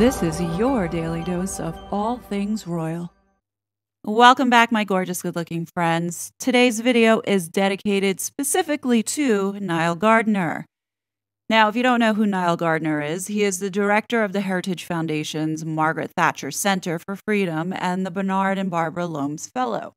This is your daily dose of all things royal. Welcome back, my gorgeous, good looking friends. Today's video is dedicated specifically to Nile Gardiner. Now, if you don't know who Nile Gardiner is, he is the director of the Heritage Foundation's Margaret Thatcher Center for Freedom and the Bernard and Barbara Lomas Fellow.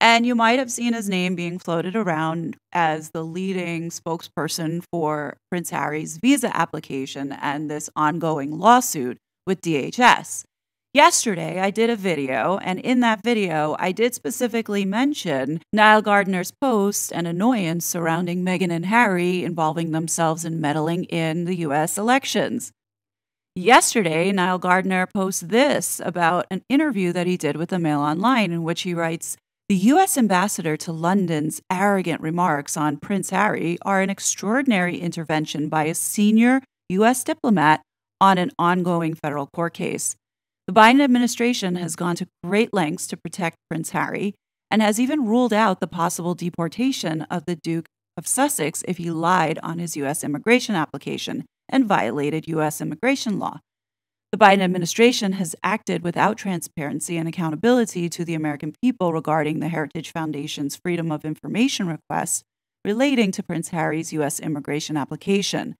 And you might have seen his name being floated around as the leading spokesperson for Prince Harry's visa application and this ongoing lawsuit with DHS. Yesterday, I did a video, and in that video, I did specifically mention Nile Gardiner's post and annoyance surrounding Meghan and Harry involving themselves in meddling in the US elections. Yesterday, Nile Gardiner posts this about an interview that he did with the Mail Online, in which he writes The US ambassador to London's arrogant remarks on Prince Harry are an extraordinary intervention by a senior US diplomat on an ongoing federal court case. The Biden administration has gone to great lengths to protect Prince Harry and has even ruled out the possible deportation of the Duke of Sussex if he lied on his U.S. immigration application and violated U.S. immigration law. The Biden administration has acted without transparency and accountability to the American people regarding the Heritage Foundation's Freedom of Information request relating to Prince Harry's U.S. immigration application.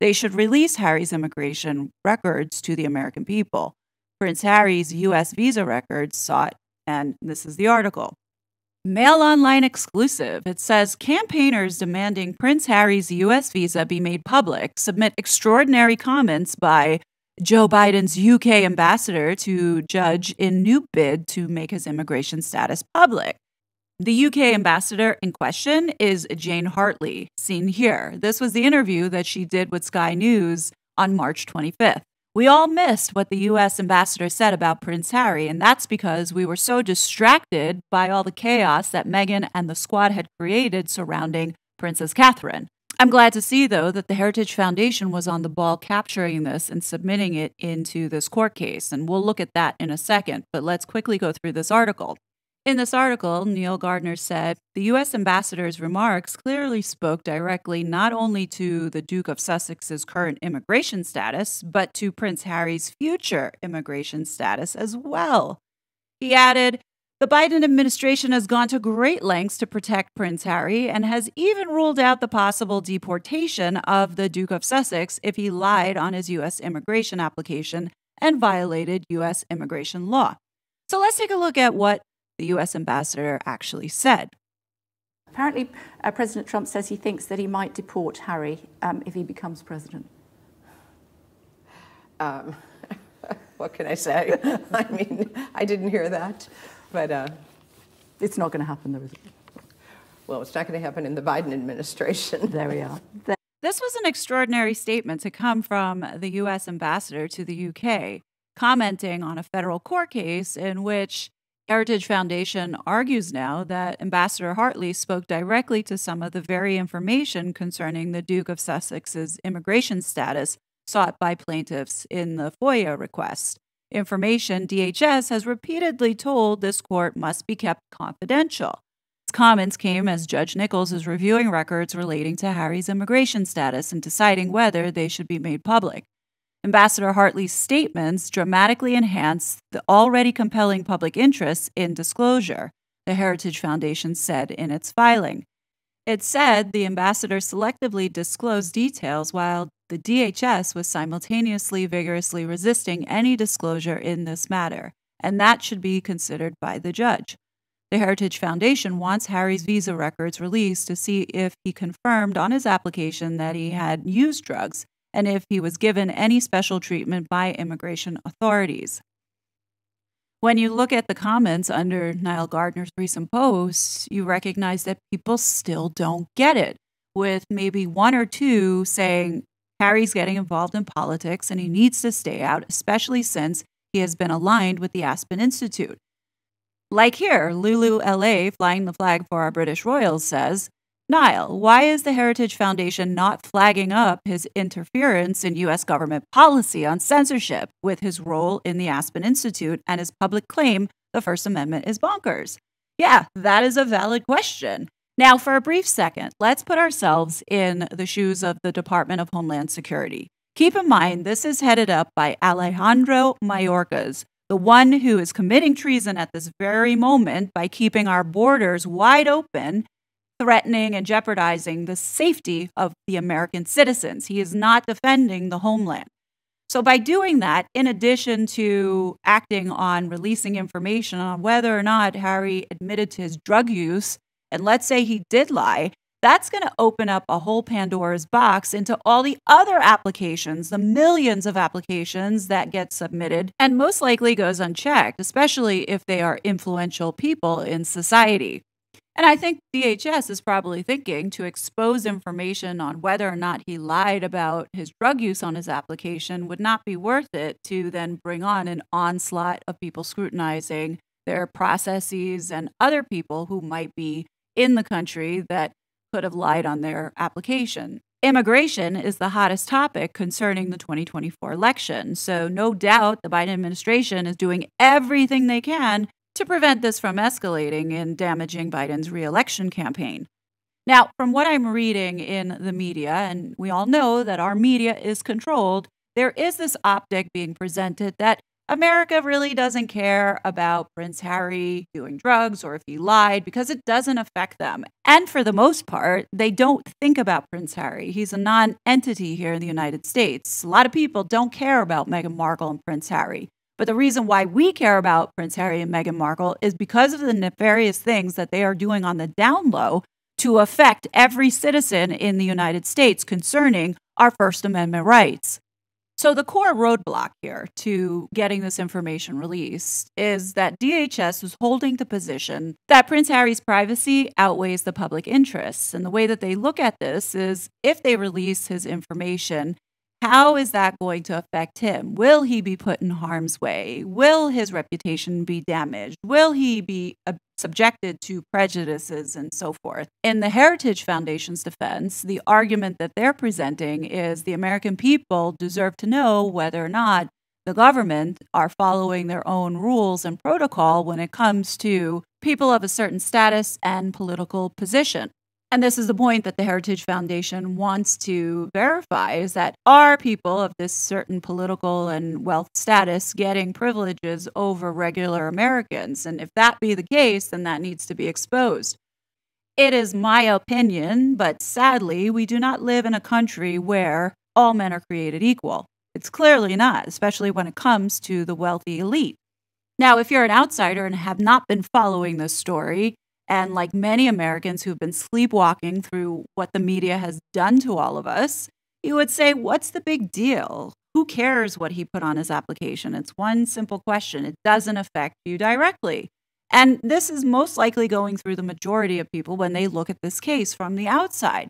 They should release Harry's immigration records to the American people. Prince Harry's U.S. visa records sought, and this is the article. Mail Online exclusive. It says campaigners demanding Prince Harry's U.S. visa be made public submit extraordinary comments by Joe Biden's UK ambassador to judge in new bid to make his immigration status public. The UK ambassador in question is Jane Hartley, seen here. This was the interview that she did with Sky News on March 25th. We all missed what the US ambassador said about Prince Harry, and that's because we were so distracted by all the chaos that Meghan and the squad had created surrounding Princess Catherine. I'm glad to see, though, that the Heritage Foundation was on the ball capturing this and submitting it into this court case, and we'll look at that in a second. But let's quickly go through this article. In this article, Neil Gardiner said the U.S. ambassador's remarks clearly spoke directly not only to the Duke of Sussex's current immigration status, but to Prince Harry's future immigration status as well. He added, the Biden administration has gone to great lengths to protect Prince Harry and has even ruled out the possible deportation of the Duke of Sussex if he lied on his U.S. immigration application and violated U.S. immigration law. So let's take a look at what the US ambassador actually said. Apparently, uh, President Trump says he thinks that he might deport Harry um, if he becomes president. Um, what can I say? I mean, I didn't hear that, but. Uh, it's not going to happen, though, is it? Well, it's not going to happen in the Biden administration. There we are. This was an extraordinary statement to come from the U.S. ambassador to the UK, commenting on a federal court case in which Heritage Foundation argues now that Ambassador Hartley spoke directly to some of the very information concerning the Duke of Sussex's immigration status sought by plaintiffs in the FOIA request. Information DHS has repeatedly told this court must be kept confidential. His comments came as Judge Nichols is reviewing records relating to Harry's immigration status and deciding whether they should be made public. Ambassador Hartley's statements dramatically enhance the already compelling public interest in disclosure, the Heritage Foundation said in its filing. It said the ambassador selectively disclosed details while the DHS was simultaneously vigorously resisting any disclosure in this matter, and that should be considered by the judge. The Heritage Foundation wants Harry's visa records released to see if he confirmed on his application that he had used drugs and if he was given any special treatment by immigration authorities. When you look at the comments under Nile Gardiner's recent posts, you recognize that people still don't get it, with maybe one or two saying Harry's getting involved in politics and he needs to stay out, especially since he has been aligned with the Aspen Institute. Like here, Lulu LA, flying the flag for our British royals, says Nile, why is the Heritage Foundation not flagging up his interference in U.S. government policy on censorship with his role in the Aspen Institute and his public claim the First Amendment is bonkers? Yeah, that is a valid question. Now, for a brief second, let's put ourselves in the shoes of the Department of Homeland Security. Keep in mind, this is headed up by Alejandro Mayorkas, the one who is committing treason at this very moment by keeping our borders wide open, threatening and jeopardizing the safety of the American citizens. He is not defending the homeland. So, by doing that, in addition to acting on releasing information on whether or not Harry admitted to his drug use, and let's say he did lie, that's going to open up a whole Pandora's box into all the other applications, the millions of applications that get submitted, and most likely goes unchecked, especially if they are influential people in society. And I think DHS is probably thinking to expose information on whether or not he lied about his drug use on his application would not be worth it to then bring on an onslaught of people scrutinizing their processes and other people who might be in the country that could have lied on their application. Immigration is the hottest topic concerning the 2024 election. So, no doubt the Biden administration is doing everything they can to prevent this from escalating and damaging Biden's reelection campaign. Now, from what I'm reading in the media, and we all know that our media is controlled, there is this optic being presented that America really doesn't care about Prince Harry doing drugs or if he lied because it doesn't affect them. And for the most part, they don't think about Prince Harry. He's a non entity here in the United States. A lot of people don't care about Meghan Markle and Prince Harry. But the reason why we care about Prince Harry and Meghan Markle is because of the nefarious things that they are doing on the down low to affect every citizen in the United States concerning our First Amendment rights. So, the core roadblock here to getting this information released is that DHS is holding the position that Prince Harry's privacy outweighs the public interests. And the way that they look at this is if they release his information, how is that going to affect him? Will he be put in harm's way? Will his reputation be damaged? Will he be uh, subjected to prejudices and so forth? In the Heritage Foundation's defense, the argument that they're presenting is the American people deserve to know whether or not the government are following their own rules and protocol when it comes to people of a certain status and political position. And this is the point that the Heritage Foundation wants to verify is that are people of this certain political and wealth status getting privileges over regular Americans? And if that be the case, then that needs to be exposed. It is my opinion, but sadly, we do not live in a country where all men are created equal. It's clearly not, especially when it comes to the wealthy elite. Now, if you're an outsider and have not been following this story, and like many Americans who've been sleepwalking through what the media has done to all of us, you would say, What's the big deal? Who cares what he put on his application? It's one simple question. It doesn't affect you directly. And this is most likely going through the majority of people when they look at this case from the outside.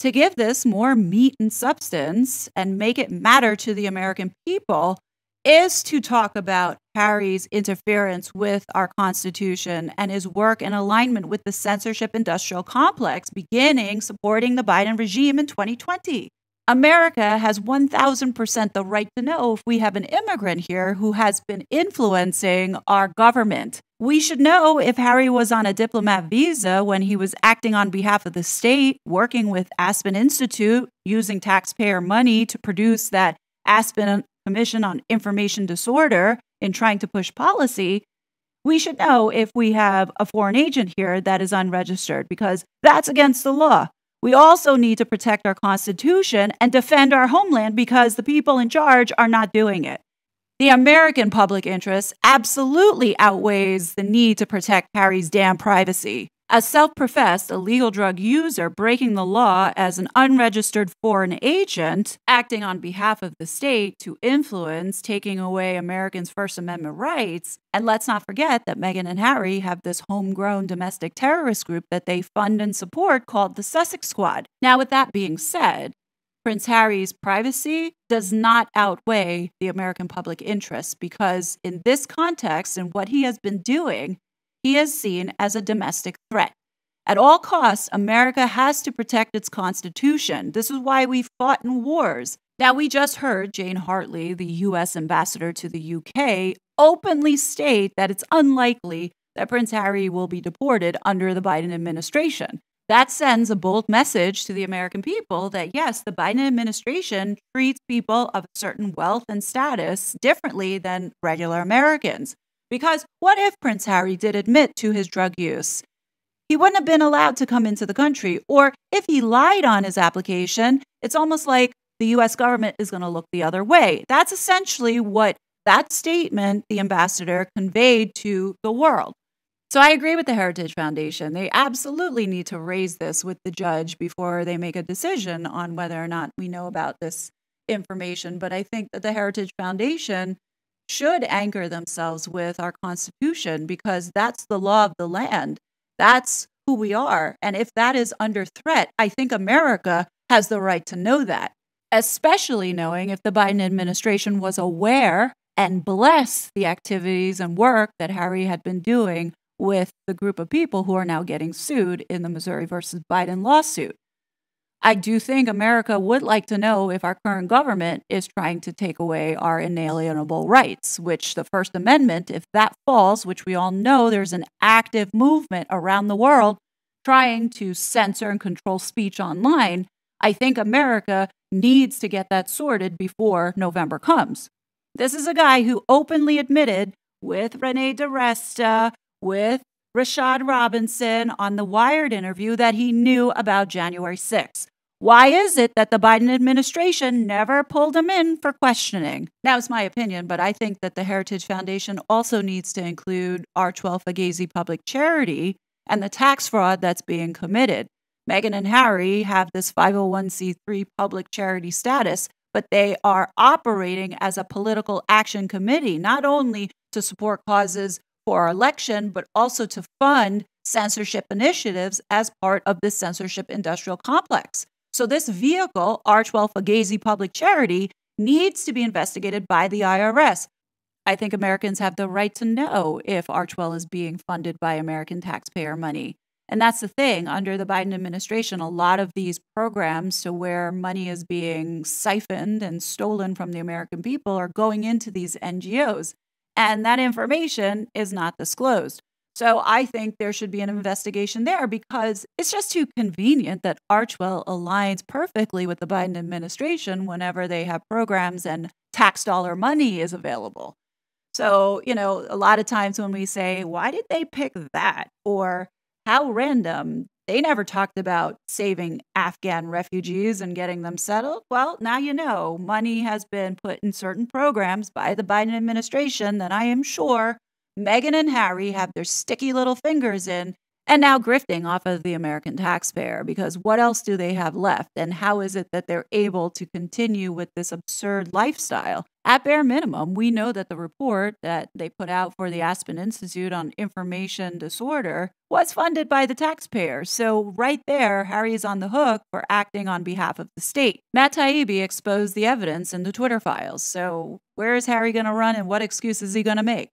To give this more meat and substance and make it matter to the American people, is to talk about Harry's interference with our Constitution and his work in alignment with the censorship industrial complex, beginning supporting the Biden regime in 2020. America has 1000% the right to know if we have an immigrant here who has been influencing our government. We should know if Harry was on a diplomat visa when he was acting on behalf of the state, working with Aspen Institute, using taxpayer money to produce that Aspen Commission on Information Disorder in trying to push policy, we should know if we have a foreign agent here that is unregistered because that's against the law. We also need to protect our Constitution and defend our homeland because the people in charge are not doing it. The American public interest absolutely outweighs the need to protect Harry's damn privacy. A self professed illegal drug user breaking the law as an unregistered foreign agent, acting on behalf of the state to influence taking away Americans' First Amendment rights. And let's not forget that Meghan and Harry have this homegrown domestic terrorist group that they fund and support called the Sussex Squad. Now, with that being said, Prince Harry's privacy does not outweigh the American public interest because, in this context and what he has been doing, he is seen as a domestic threat. At all costs, America has to protect its Constitution. This is why we fought in wars. Now, we just heard Jane Hartley, the U.S. ambassador to the UK, openly state that it's unlikely that Prince Harry will be deported under the Biden administration. that sends a bold message to the American people that yes, the Biden administration treats people of a certain wealth and status differently than regular Americans. Because what if Prince Harry did admit to his drug use? He wouldn't have been allowed to come into the country. Or if he lied on his application, it's almost like the US government is going to look the other way. That's essentially what that statement the ambassador conveyed to the world. So I agree with the Heritage Foundation. They absolutely need to raise this with the judge before they make a decision on whether or not we know about this information. But I think that the Heritage Foundation should anchor themselves with our Constitution because that's the law of the land. That's who we are. And if that is under threat, I think America has the right to know that, especially knowing if the Biden administration was aware and blessed the activities and work that Harry had been doing with the group of people who are now getting sued in the Missouri versus Biden lawsuit. I do think America would like to know if our current government is trying to take away our inalienable rights, which the First Amendment, if that falls, which we all know there's an active movement around the world trying to censor and control speech online, I think America needs to get that sorted before November comes. This is a guy who openly admitted with Renee DiResta, with Rashad Robinson on the Wired interview that he knew about January 6th. Why is it that the Biden administration never pulled him in for questioning? Now, it's my opinion, but I think that the Heritage Foundation also needs to include Archewell Fugazi Public Charity and the tax fraud that's being committed. Meghan and Harry have this 501c3 public charity status, but they are operating as a political action committee, not only to support causes for our election, but also to fund censorship initiatives as part of this censorship industrial complex. So, this vehicle, Archewell Fugazi Public Charity, needs to be investigated by the IRS. I think Americans have the right to know if Archewell is being funded by American taxpayer money. And that's the thing. Under the Biden administration, a lot of these programs to where money is being siphoned and stolen from the American people are going into these NGOs and that information is not disclosed. So I think there should be an investigation there because it's just too convenient that Archewell aligns perfectly with the Biden administration whenever they have programs and tax dollar money is available. So, you know, a lot of times when we say, why did they pick that? Or how random, they never talked about saving Afghan refugees and getting them settled. Well, now you know money has been put in certain programs by the Biden administration that I am sure Meghan and Harry have their sticky little fingers in and now grifting off of the American taxpayer because what else do they have left? And how is it that they're able to continue with this absurd lifestyle? At bare minimum, we know that the report that they put out for the Aspen Institute on information disorder was funded by the taxpayer. So, right there, Harry is on the hook for acting on behalf of the state. Matt Taibbi exposed the evidence in the Twitter files. So, where is Harry going to run and what excuse is he going to make?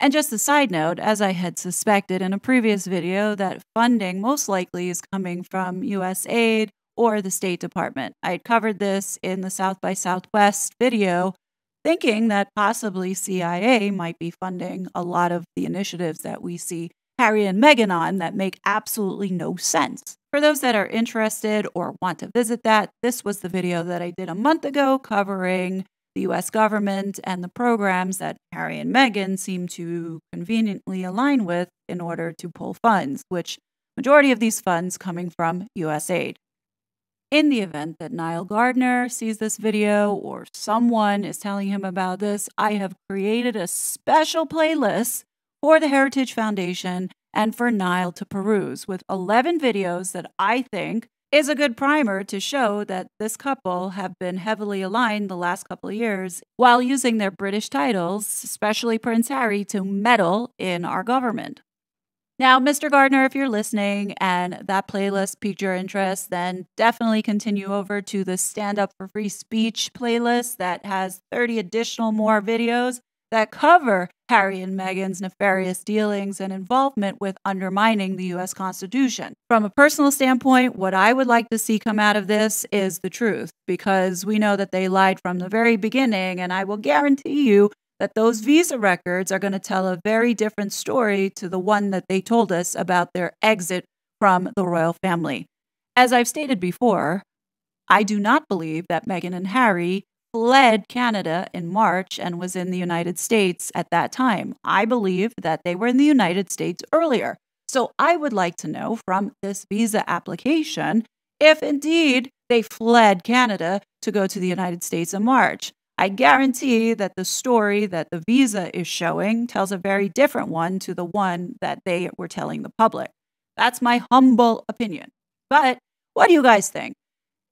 And just a side note, as I had suspected in a previous video, that funding most likely is coming from USAID or the State Department. I had covered this in the South by Southwest video, thinking that possibly CIA might be funding a lot of the initiatives that we see Harry and Meghan on that make absolutely no sense. For those that are interested or want to visit that, this was the video that I did a month ago covering the US government and the programs that Harry and Meghan seem to conveniently align with in order to pull funds, which majority of these funds coming from USAID. In the event that Nile Gardiner sees this video or someone is telling him about this, I have created a special playlist for the Heritage Foundation and for Nile to peruse with 11 videos that I think is a good primer to show that this couple have been heavily aligned the last couple of years while using their British titles, especially Prince Harry, to meddle in our government. Now, Mr. Gardiner, if you're listening and that playlist piqued your interest, then definitely continue over to the Stand Up for Free Speech playlist that has 30 additional more videos that cover Harry and Meghan's nefarious dealings and involvement with undermining the US Constitution. From a personal standpoint, what I would like to see come out of this is the truth, because we know that they lied from the very beginning, and I will guarantee you that those visa records are going to tell a very different story to the one that they told us about their exit from the royal family. As I've stated before, I do not believe that Meghan and Harry fled Canada in March and was in the United States at that time. I believe that they were in the United States earlier. So I would like to know from this visa application if indeed they fled Canada to go to the United States in March. I guarantee that the story that the visa is showing tells a very different one to the one that they were telling the public. That's my humble opinion. But what do you guys think?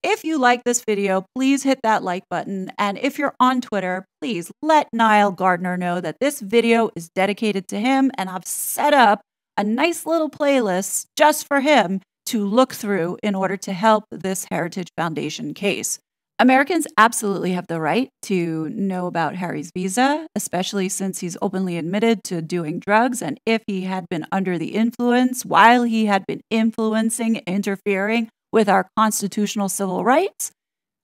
If you like this video, please hit that like button. And if you're on Twitter, please let Nile Gardiner know that this video is dedicated to him. And I've set up a nice little playlist just for him to look through in order to help this Heritage Foundation case. Americans absolutely have the right to know about Harry's visa, especially since he's openly admitted to doing drugs. And if he had been under the influence while he had been influencing, interfering with our constitutional civil rights,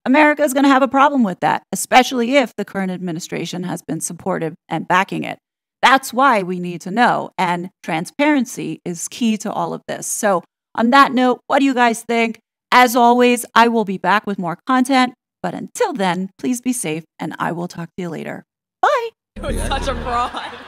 America is going to have a problem with that, especially if the current administration has been supportive and backing it. That's why we need to know. And transparency is key to all of this. So, on that note, what do you guys think? As always, I will be back with more content. But until then, please be safe and I will talk to you later. Bye. It was Such a fraud.